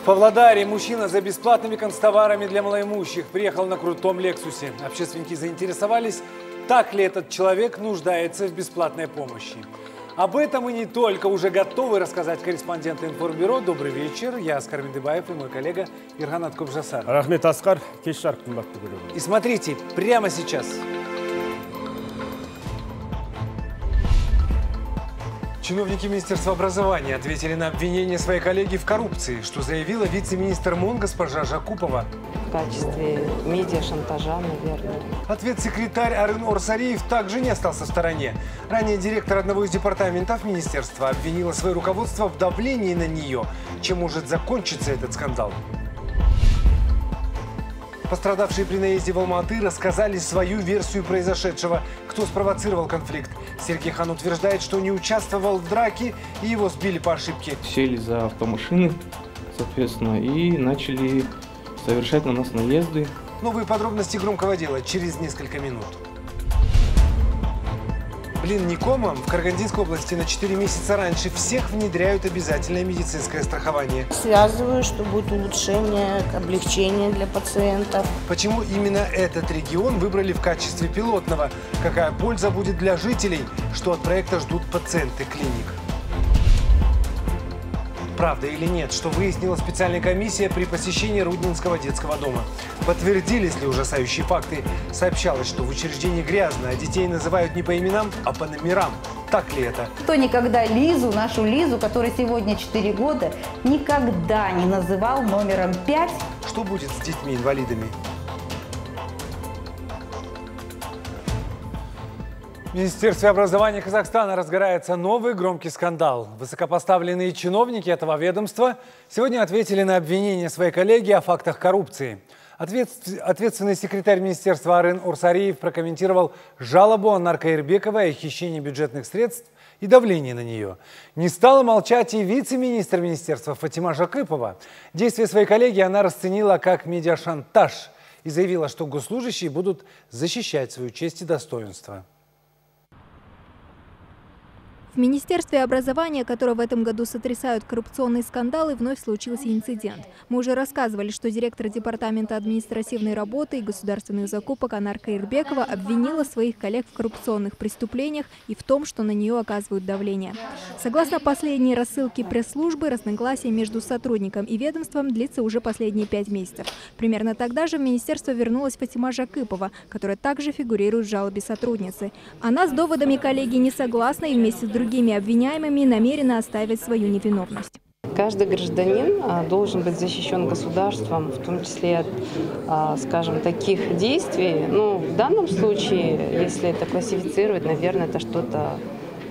В Павлодаре мужчина за бесплатными констоварами для малоимущих приехал на крутом Лексусе. Общественники заинтересовались, так ли этот человек нуждается в бесплатной помощи. Об этом и не только уже готовы рассказать корреспонденты информбюро. Добрый вечер. Я Аскар Мендыбаев и мой коллега Ирганат Кубжасар. Рахмет Аскар, кеш И смотрите, прямо сейчас Чиновники Министерства образования ответили на обвинение своей коллеги в коррупции, что заявила вице-министр МОН госпожа Жакупова. В качестве медиа-шантажа, наверное. Ответ секретарь Арын Орсариев также не остался в стороне. Ранее директор одного из департаментов министерства обвинила свое руководство в давлении на нее. Чем может закончиться этот скандал? Пострадавшие при наезде в Алматы рассказали свою версию произошедшего. Кто спровоцировал конфликт? Сергей Хан утверждает, что не участвовал в драке и его сбили по ошибке. Сели за автомашины, соответственно, и начали совершать на нас наезды. Новые подробности громкого дела через несколько минут. Блинникомом в Карагандинской области на 4 месяца раньше всех внедряют обязательное медицинское страхование. Связываю, что будет улучшение, облегчение для пациентов. Почему именно этот регион выбрали в качестве пилотного? Какая польза будет для жителей? Что от проекта ждут пациенты клиник? Правда или нет, что выяснила специальная комиссия при посещении Руднинского детского дома. Подтвердились ли ужасающие факты? Сообщалось, что в учреждении грязно, а детей называют не по именам, а по номерам. Так ли это? Кто никогда Лизу, нашу Лизу, которой сегодня 4 года, никогда не называл номером 5? Что будет с детьми-инвалидами? В Министерстве образования Казахстана разгорается новый громкий скандал. Высокопоставленные чиновники этого ведомства сегодня ответили на обвинения своей коллеги о фактах коррупции. Ответственный секретарь министерства Арын Урсариев прокомментировал жалобу Анар Каирбекова о хищении бюджетных средств и давлении на нее. Не стала молчать и вице-министр министерства Фатима Жакыпова. Действия своей коллеги она расценила как медиашантаж и заявила, что госслужащие будут защищать свою честь и достоинство. В Министерстве образования, которое в этом году сотрясают коррупционные скандалы, вновь случился инцидент. Мы уже рассказывали, что директор Департамента административной работы и государственных закупок Анарка Ирбекова обвинила своих коллег в коррупционных преступлениях и в том, что на нее оказывают давление. Согласно последней рассылке пресс-службы, разногласия между сотрудником и ведомством длится уже последние пять месяцев. Примерно тогда же в министерство вернулась Фатима Жакыпова, которая также фигурирует в жалобе сотрудницы. Она с доводами коллеги не согласна и вместе с другими обвиняемыми намеренно оставить свою невиновность. Каждый гражданин а, должен быть защищен государством, в том числе от, а, скажем, таких действий. Ну, в данном случае, если это классифицировать, наверное, это что-то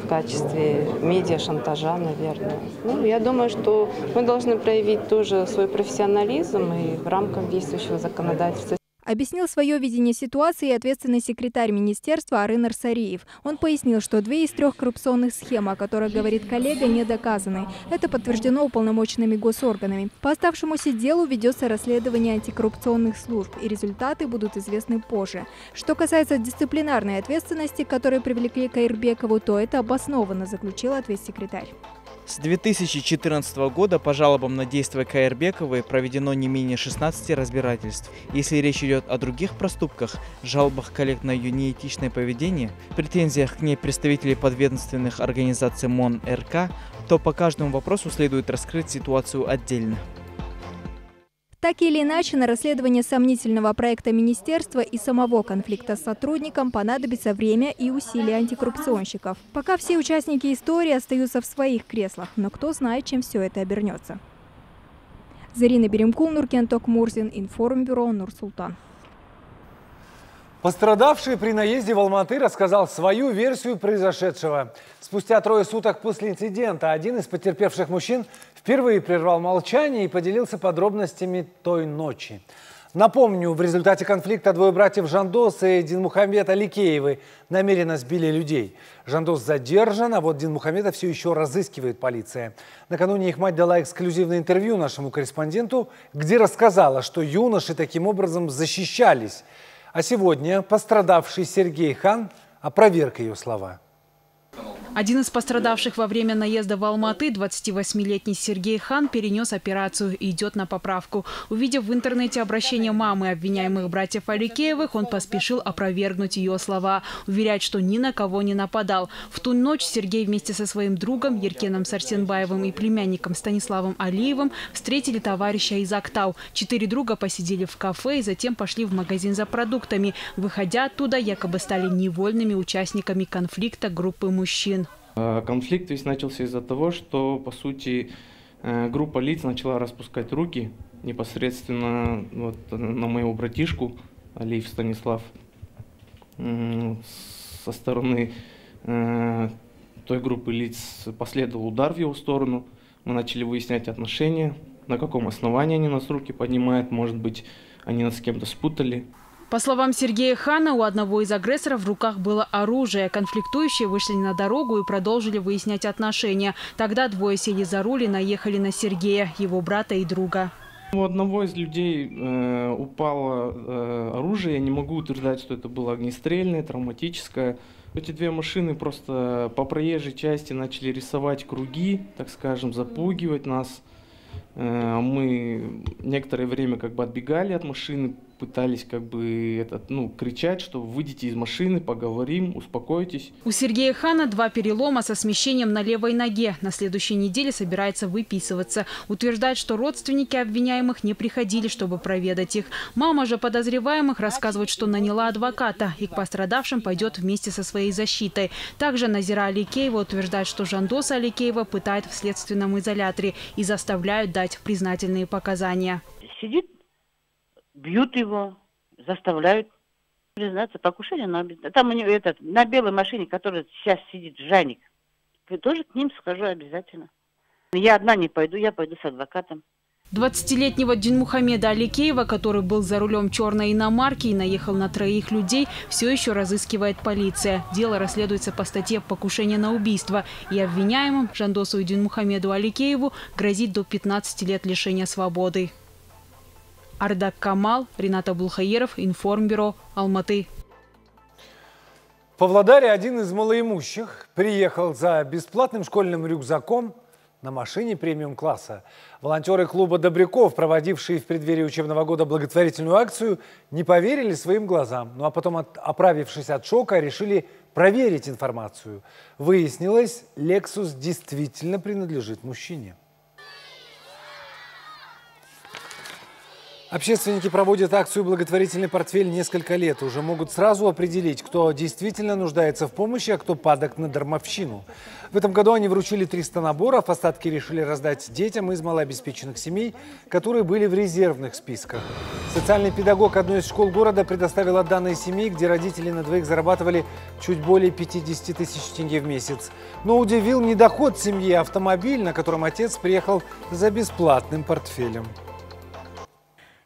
в качестве медиа-шантажа, наверное. Ну, я думаю, что мы должны проявить тоже свой профессионализм и в рамках действующего законодательства Объяснил свое видение ситуации ответственный секретарь министерства Арын Арсариев. Он пояснил, что две из трех коррупционных схем, о которых говорит коллега, не доказаны. Это подтверждено уполномоченными госорганами. По оставшемуся делу ведется расследование антикоррупционных служб, и результаты будут известны позже. Что касается дисциплинарной ответственности, которой привлекли Каирбекову, то это обоснованно, заключил ответ секретарь. С 2014 года по жалобам на действия Каирбековой проведено не менее 16 разбирательств. Если речь идет о других проступках, жалобах коллег на ее неэтичное поведение, претензиях к ней представителей подведомственных организаций МОН РК, то по каждому вопросу следует раскрыть ситуацию отдельно. Так или иначе, на расследование сомнительного проекта министерства и самого конфликта с сотрудником понадобится время и усилия антикоррупционщиков. Пока все участники истории остаются в своих креслах, но кто знает, чем все это обернется. Зарина Беремкул, Нуркен Токмурзин, Информбюро, Нурсултан. Пострадавший при наезде в Алматы рассказал свою версию произошедшего. Спустя трое суток после инцидента один из потерпевших мужчин впервые прервал молчание и поделился подробностями той ночи. Напомню, в результате конфликта двое братьев Жандос и Динмухамед Аликеевы намеренно сбили людей. Жандос задержан, а вот Динмухамеда все еще разыскивает полиция. Накануне их мать дала эксклюзивное интервью нашему корреспонденту, где рассказала, что юноши таким образом защищались – а сегодня пострадавший Сергей Хан опроверг ее слова. Один из пострадавших во время наезда в Алматы, 28-летний Сергей Хан, перенес операцию и идет на поправку. Увидев в интернете обращение мамы обвиняемых братьев Аликеевых, он поспешил опровергнуть ее слова. Уверяет, что ни на кого не нападал. В ту ночь Сергей вместе со своим другом Еркеном Сарсенбаевым и племянником Станиславом Алиевым встретили товарища из Актау. Четыре друга посидели в кафе и затем пошли в магазин за продуктами. Выходя оттуда, якобы стали невольными участниками конфликта группы мужчин. А, конфликт весь начался из-за того, что, по сути, э, группа лиц начала распускать руки непосредственно вот, на моего братишку Алиев Станислав. Со стороны э, той группы лиц последовал удар в его сторону. Мы начали выяснять отношения, на каком основании они нас руки поднимают. Может быть, они нас с кем-то спутали. По словам Сергея Хана, у одного из агрессоров в руках было оружие. Конфликтующие вышли на дорогу и продолжили выяснять отношения. Тогда двое сели за руль и наехали на Сергея, его брата и друга. У одного из людей э, упало э, оружие. Я не могу утверждать, что это было огнестрельное, травматическое. Эти две машины просто по проезжей части начали рисовать круги, так скажем, запугивать нас. Э, мы некоторое время как бы отбегали от машины, пытались как бы этот, ну, кричать, что выйдите из машины, поговорим, успокойтесь. У Сергея Хана два перелома со смещением на левой ноге. На следующей неделе собирается выписываться. Утверждает, что родственники обвиняемых не приходили, чтобы проведать их. Мама же подозреваемых рассказывает, что наняла адвоката и к пострадавшим пойдет вместе со своей защитой. Также Назира Аликеева утверждает, что Жандоса Аликеева пытают в следственном изоляторе и заставляют дать признательные показания. Сидит бьют его, заставляют признаться покушение на Там у него этот, на белой машине, которая сейчас сидит, Жаник. Я тоже к ним схожу обязательно. Я одна не пойду, я пойду с адвокатом. 20-летнего Динмухамеда Аликеева, который был за рулем черной иномарки и наехал на троих людей, все еще разыскивает полиция. Дело расследуется по статье «Покушение на убийство». И обвиняемым Жандосу и Динмухамеду Аликееву грозит до 15 лет лишения свободы. Ардак Камал, Рената Булхаиров, Информбюро, Алматы. В Павлодаре один из малоимущих приехал за бесплатным школьным рюкзаком на машине премиум-класса. Волонтеры клуба «Добряков», проводившие в преддверии учебного года благотворительную акцию, не поверили своим глазам. Ну а потом, оправившись от шока, решили проверить информацию. Выяснилось, «Лексус» действительно принадлежит мужчине. Общественники проводят акцию «Благотворительный портфель» несколько лет. Уже могут сразу определить, кто действительно нуждается в помощи, а кто падок на дармовщину. В этом году они вручили 300 наборов. Остатки решили раздать детям из малообеспеченных семей, которые были в резервных списках. Социальный педагог одной из школ города предоставила данные семьи, где родители на двоих зарабатывали чуть более 50 тысяч тенге в месяц. Но удивил не доход семьи, а автомобиль, на котором отец приехал за бесплатным портфелем.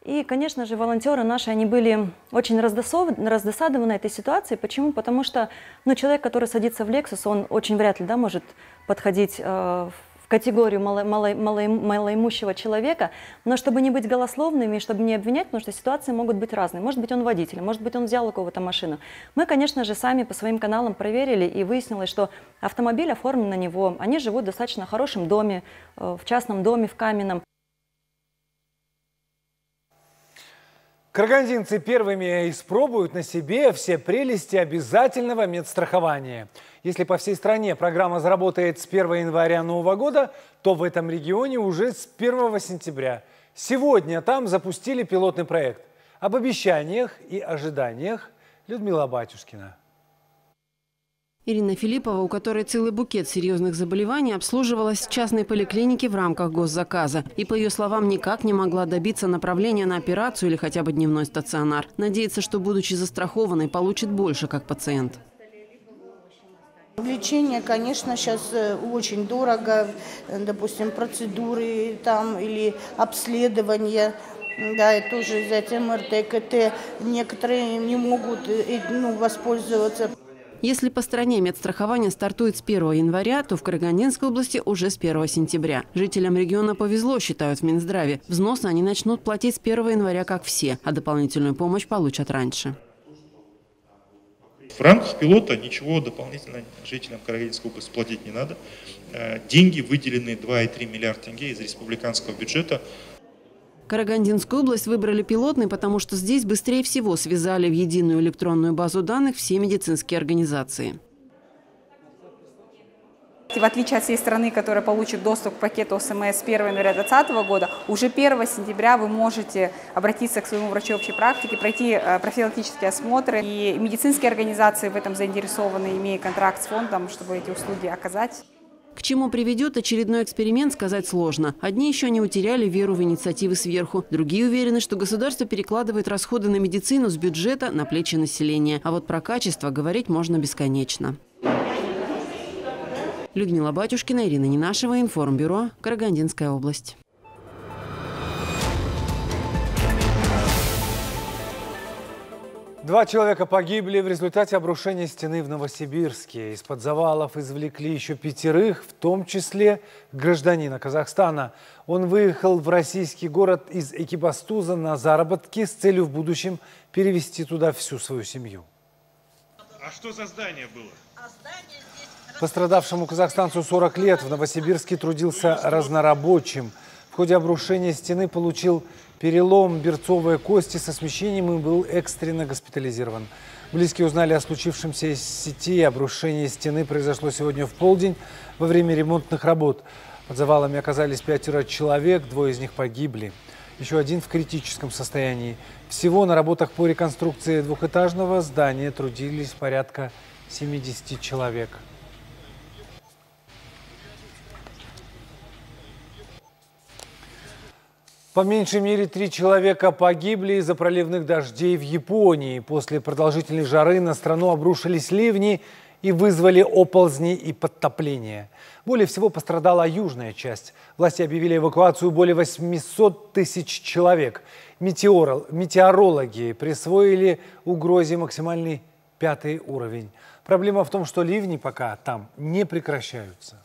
И, конечно же, волонтеры наши, они были очень раздосадованы этой ситуацией. Почему? Потому что ну, человек, который садится в Lexus, он очень вряд ли да, может подходить э, в категорию мало, мало, мало, малоимущего человека. Но чтобы не быть голословными чтобы не обвинять, потому что ситуации могут быть разные. Может быть, он водитель, может быть, он взял у кого-то машину. Мы, конечно же, сами по своим каналам проверили, и выяснилось, что автомобиль оформлен на него. Они живут в достаточно хорошем доме, э, в частном доме, в каменном. Карагандинцы первыми испробуют на себе все прелести обязательного медстрахования. Если по всей стране программа заработает с 1 января нового года, то в этом регионе уже с 1 сентября. Сегодня там запустили пилотный проект. Об обещаниях и ожиданиях Людмила Батюшкина. Ирина Филиппова, у которой целый букет серьезных заболеваний, обслуживалась в частной поликлинике в рамках госзаказа. И, по ее словам, никак не могла добиться направления на операцию или хотя бы дневной стационар. Надеется, что, будучи застрахованной, получит больше как пациент. Лечение, конечно, сейчас э, очень дорого. Допустим, процедуры там или обследования. Да, и тоже взять МРТ, КТ. Некоторые не могут э, ну, воспользоваться. Если по стране медстрахование стартует с 1 января, то в Карагандинской области уже с 1 сентября. Жителям региона повезло, считают в Минздраве. Взносы они начнут платить с 1 января, как все, а дополнительную помощь получат раньше. В рамках пилота ничего дополнительно жителям Карагандинской области платить не надо. Э, деньги выделены 2,3 миллиарда тенге из республиканского бюджета. Карагандинскую область выбрали пилотный, потому что здесь быстрее всего связали в единую электронную базу данных все медицинские организации. В отличие от всей страны, которая получит доступ к пакету СМС с 1 января 2020 года, уже 1 сентября вы можете обратиться к своему врачу общей практики, пройти э, профилактические осмотры. И медицинские организации в этом заинтересованы, имея контракт с фондом, чтобы эти услуги оказать. К чему приведет очередной эксперимент, сказать сложно. Одни еще не утеряли веру в инициативы сверху. Другие уверены, что государство перекладывает расходы на медицину с бюджета на плечи населения. А вот про качество говорить можно бесконечно. Людмила Батюшкина, Ирина Нинашева, Информбюро, Карагандинская область. Два человека погибли в результате обрушения стены в Новосибирске. Из-под завалов извлекли еще пятерых, в том числе гражданина Казахстана. Он выехал в российский город из Экибастуза на заработки с целью в будущем перевести туда всю свою семью. А что за здание было? Пострадавшему казахстанцу 40 лет в Новосибирске трудился разнорабочим. В ходе обрушения стены получил перелом берцовой кости со смещением и был экстренно госпитализирован. Близкие узнали о случившемся из сети. Обрушение стены произошло сегодня в полдень во время ремонтных работ. Под завалами оказались пятеро человек, двое из них погибли. Еще один в критическом состоянии. Всего на работах по реконструкции двухэтажного здания трудились порядка 70 человек. По меньшей мере три человека погибли из-за проливных дождей в Японии. После продолжительной жары на страну обрушились ливни и вызвали оползни и подтопления. Более всего пострадала южная часть. Власти объявили эвакуацию более 800 тысяч человек. Метеорол, метеорологи присвоили угрозе максимальный пятый уровень. Проблема в том, что ливни пока там не прекращаются.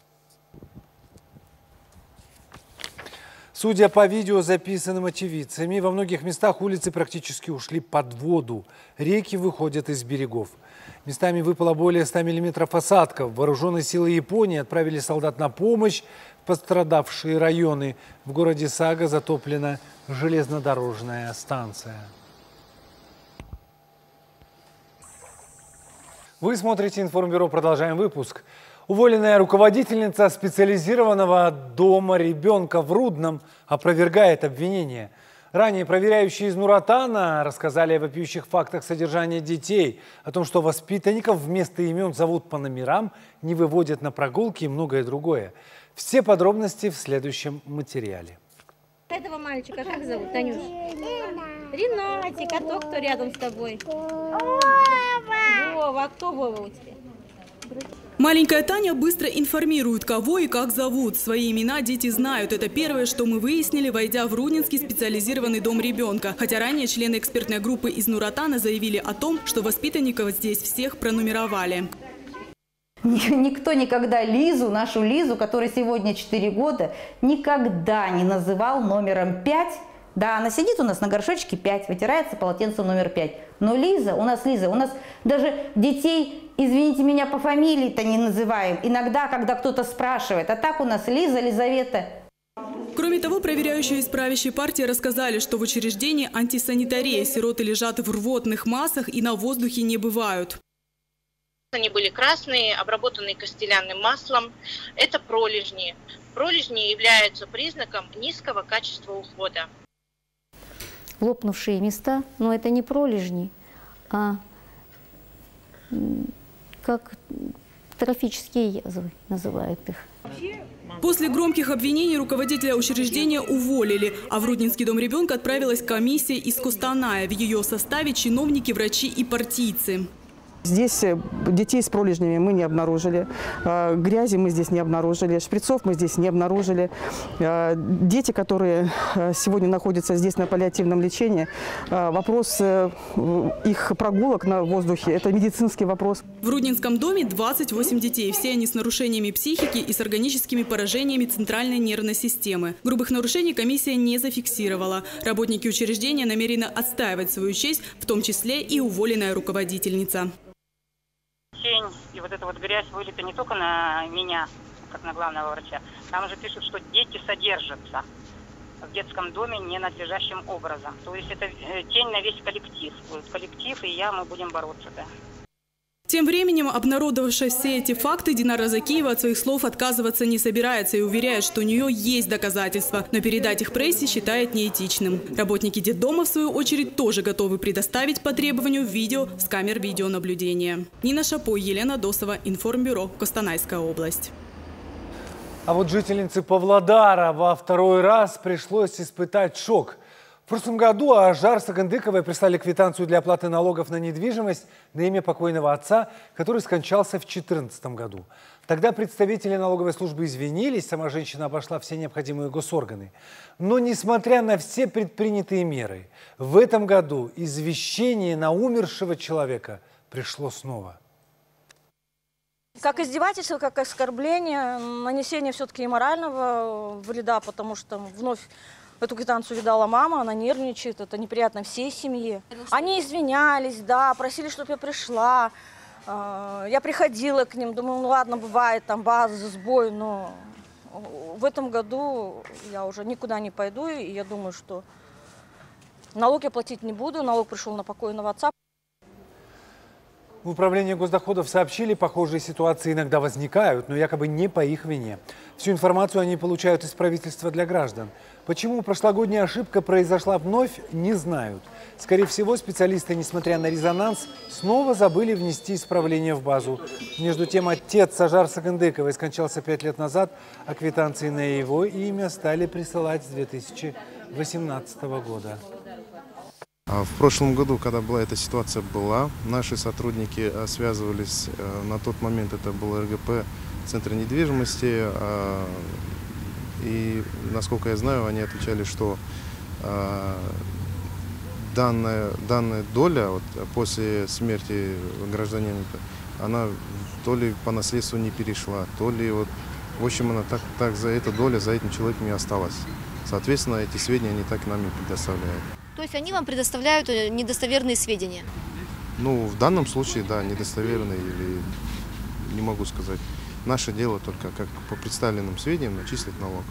Судя по видео, записанным очевидцами, во многих местах улицы практически ушли под воду. Реки выходят из берегов. Местами выпало более 100 миллиметров осадков. Вооруженные силы Японии отправили солдат на помощь в пострадавшие районы. В городе Сага затоплена железнодорожная станция. Вы смотрите «Информбюро». Продолжаем выпуск. Уволенная руководительница специализированного дома ребенка в Рудном опровергает обвинение. Ранее проверяющие из Нуратана рассказали о вопиющих фактах содержания детей, о том, что воспитанников вместо имен зовут по номерам, не выводят на прогулки и многое другое. Все подробности в следующем материале. Этого мальчика как зовут, Танюш? Ренатик, а то кто рядом с тобой? Вова, а кто Вова у тебя? Маленькая Таня быстро информирует, кого и как зовут. Свои имена дети знают. Это первое, что мы выяснили, войдя в Руднинский специализированный дом ребенка. Хотя ранее члены экспертной группы из Нуратана заявили о том, что воспитанников здесь всех пронумеровали. Никто никогда Лизу, нашу Лизу, которой сегодня 4 года, никогда не называл номером 5 да, она сидит у нас на горшочке 5, вытирается полотенцем номер 5. Но Лиза, у нас Лиза, у нас даже детей, извините меня, по фамилии-то не называем. Иногда, когда кто-то спрашивает. А так у нас Лиза, Лизавета. Кроме того, проверяющие из правящей партии рассказали, что в учреждении антисанитария сироты лежат в рвотных массах и на воздухе не бывают. Они были красные, обработанные костелянным маслом. Это пролежни. Пролежни являются признаком низкого качества ухода лопнувшие места, но это не пролежни, а как трофические язвы называют их. После громких обвинений руководителя учреждения уволили, а в Руднинский дом ребенка отправилась комиссия из Костаная. В ее составе чиновники, врачи и партийцы. Здесь э, детей с пролежнями мы не обнаружили, э, грязи мы здесь не обнаружили, шприцов мы здесь не обнаружили. Э, дети, которые сегодня находятся здесь на паллиативном лечении, вопрос их прогулок на воздухе – это медицинский вопрос. В Руднинском доме 28 детей. Все они с нарушениями психики и с органическими поражениями центральной нервной системы. Грубых нарушений комиссия не зафиксировала. Работники учреждения намерены отстаивать свою честь, в том числе и уволенная руководительница. Тень и вот эта вот грязь вылита не только на меня, как на главного врача. Там уже пишут, что дети содержатся в детском доме ненадлежащим образом. То есть это э, тень на весь коллектив. Коллектив и я, мы будем бороться, да. Тем временем, обнародовавшая все эти факты, Динара Закиева от своих слов отказываться не собирается и уверяет, что у нее есть доказательства, но передать их прессе считает неэтичным. Работники детдома, в свою очередь, тоже готовы предоставить по требованию видео с камер видеонаблюдения. Нина Шапой, Елена Досова, Информбюро, Костанайская область. А вот жительнице Павлодара во второй раз пришлось испытать шок – в прошлом году Ажар Сагандыковой прислали квитанцию для оплаты налогов на недвижимость на имя покойного отца, который скончался в 2014 году. Тогда представители налоговой службы извинились, сама женщина обошла все необходимые госорганы. Но несмотря на все предпринятые меры, в этом году извещение на умершего человека пришло снова. Как издевательство, как оскорбление, нанесение все-таки и морального вреда, потому что вновь Эту квитанцию видала мама, она нервничает, это неприятно всей семье. Они извинялись, да, просили, чтобы я пришла. А, я приходила к ним, думаю, ну ладно, бывает, там база, сбой, но в этом году я уже никуда не пойду, и я думаю, что налог я платить не буду, налог пришел на покойного отца. В управлении госдоходов сообщили, похожие ситуации иногда возникают, но якобы не по их вине. Всю информацию они получают из правительства для граждан. Почему прошлогодняя ошибка произошла вновь, не знают. Скорее всего, специалисты, несмотря на резонанс, снова забыли внести исправление в базу. Между тем, отец Сажар Сагандыковой скончался пять лет назад, а квитанции на его имя стали присылать с 2018 года. А в прошлом году, когда была эта ситуация, была, наши сотрудники э, связывались, э, на тот момент это был РГП Центра недвижимости, а, и, насколько я знаю, они отвечали, что а, данная, данная доля вот, после смерти гражданина, она то ли по наследству не перешла, то ли вот, в общем, она так, так за эту долю, за этим человеком и осталась. Соответственно, эти сведения они так нам и предоставляют. То есть они вам предоставляют э, недостоверные сведения? Ну, в данном случае, да, недостоверные или не могу сказать. Наше дело только, как по представленным сведениям, начислить налог.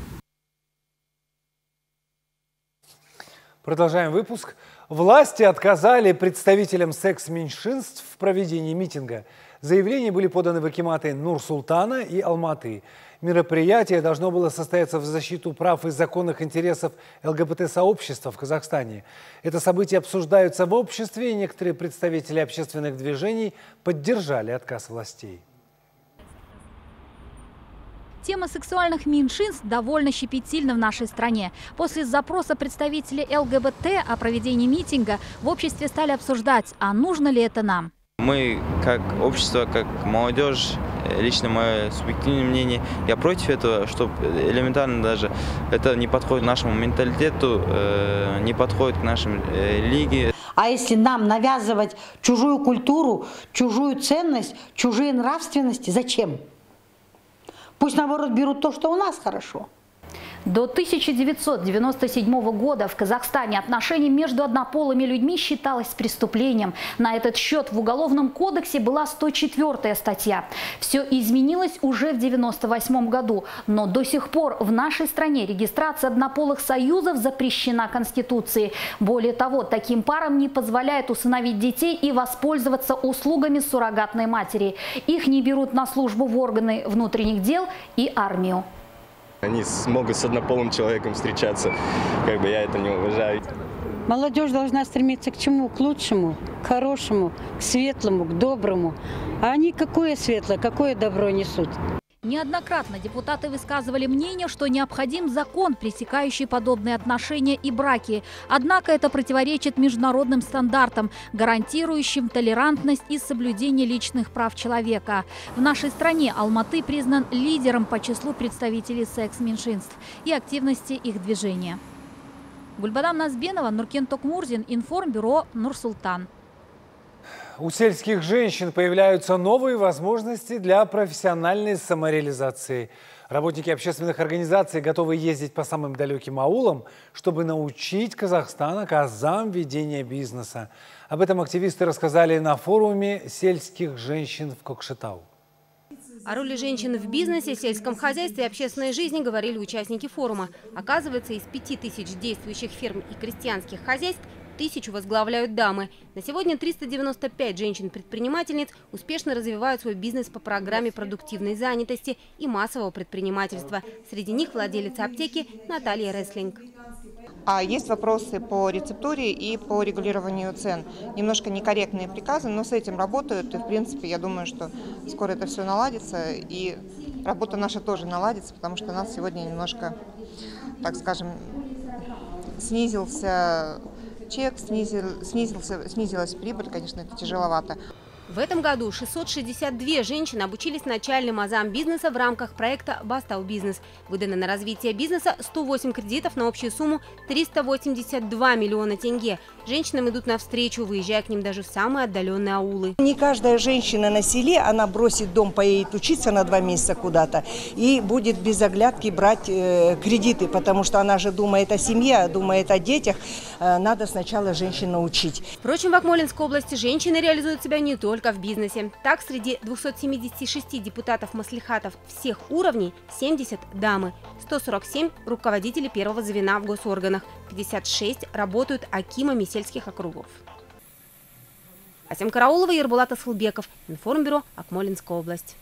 Продолжаем выпуск. Власти отказали представителям секс-меньшинств в проведении митинга. Заявления были поданы в Акиматы Нур-Султана и Алматы. Мероприятие должно было состояться в защиту прав и законных интересов ЛГБТ-сообщества в Казахстане. Это событие обсуждаются в обществе, и некоторые представители общественных движений поддержали отказ властей. Тема сексуальных меньшинств довольно щепетильна в нашей стране. После запроса представителей ЛГБТ о проведении митинга в обществе стали обсуждать, а нужно ли это нам. Мы, как общество, как молодежь, лично мое субъективное мнение, я против этого, чтобы элементарно даже это не подходит нашему менталитету, э, не подходит к нашей э, лиге. А если нам навязывать чужую культуру, чужую ценность, чужие нравственности, зачем? Пусть наоборот берут то, что у нас хорошо. До 1997 года в Казахстане отношения между однополыми людьми считалось преступлением. На этот счет в Уголовном кодексе была 104 статья. Все изменилось уже в 1998 году, но до сих пор в нашей стране регистрация однополых союзов запрещена Конституцией. Более того, таким парам не позволяют усыновить детей и воспользоваться услугами суррогатной матери. Их не берут на службу в органы внутренних дел и армию. Они смогут с однополым человеком встречаться. Как бы я это не уважаю. Молодежь должна стремиться к чему? К лучшему, к хорошему, к светлому, к доброму. А они какое светлое, какое добро несут? Неоднократно депутаты высказывали мнение, что необходим закон, пресекающий подобные отношения и браки. Однако это противоречит международным стандартам, гарантирующим толерантность и соблюдение личных прав человека. В нашей стране Алматы признан лидером по числу представителей секс-меньшинств и активности их движения. Гульбадам Назбенова, Нуркен Токмурзин, Информбюро, Нурсултан. У сельских женщин появляются новые возможности для профессиональной самореализации. Работники общественных организаций готовы ездить по самым далеким аулам, чтобы научить Казахстан казам ведения бизнеса. Об этом активисты рассказали на форуме сельских женщин в Кокшетау. О роли женщин в бизнесе, сельском хозяйстве и общественной жизни говорили участники форума. Оказывается, из пяти тысяч действующих ферм и крестьянских хозяйств тысячу возглавляют дамы. На сегодня 395 женщин-предпринимательниц успешно развивают свой бизнес по программе продуктивной занятости и массового предпринимательства. Среди них владелица аптеки Наталья Реслинг. А есть вопросы по рецептуре и по регулированию цен. Немножко некорректные приказы, но с этим работают. И, в принципе, я думаю, что скоро это все наладится. И работа наша тоже наладится, потому что у нас сегодня немножко, так скажем, снизился чек, снизил, снизился, снизилась прибыль. Конечно, это тяжеловато. В этом году 662 женщины обучились начальным азам бизнеса в рамках проекта «Бастау бизнес». Выдано на развитие бизнеса 108 кредитов на общую сумму 382 миллиона тенге. Женщинам идут навстречу, выезжая к ним даже в самые отдаленные аулы. Не каждая женщина на селе, она бросит дом, поедет учиться на два месяца куда-то и будет без оглядки брать э, кредиты, потому что она же думает о семье, думает о детях. Э, надо сначала женщину учить. Впрочем, в Акмолинской области женщины реализуют себя не только только в бизнесе. Так, среди 276 депутатов маслихатов всех уровней 70 – дамы, 147 – руководители первого звена в госорганах, 56 работают акимами сельских округов. Асем Караулова Ербулат Асылбеков. Информбюро Акмолинская область.